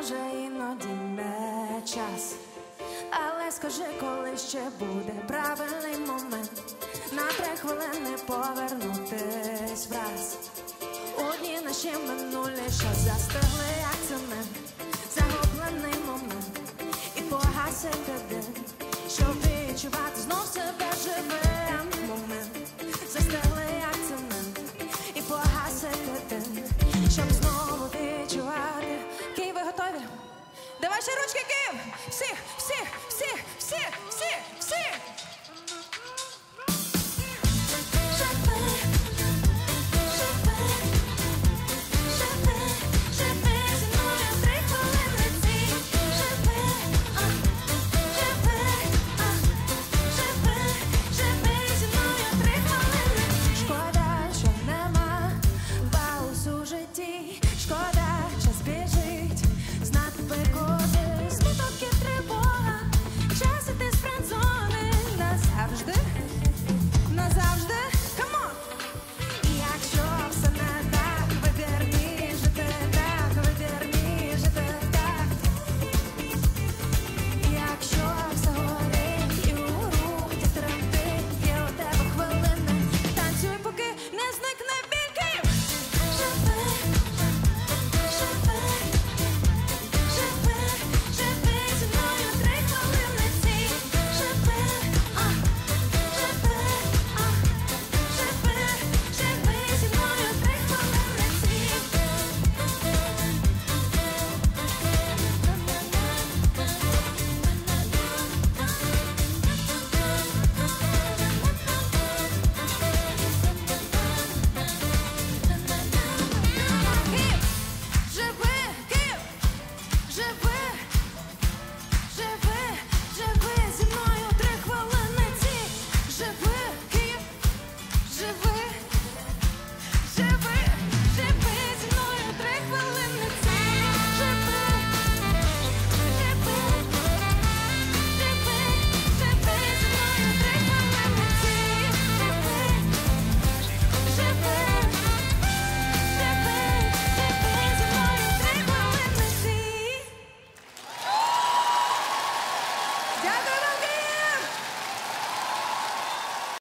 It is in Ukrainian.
може іноді не час. Але скажи, коли ще буде правильний момент на три хвилини повернутись враз. У дні наші минулі, що застигли, як цемент, загублений момент і погасити знову відчувати. Київ, ви готові? Давай ще ручки, Київ! Всі!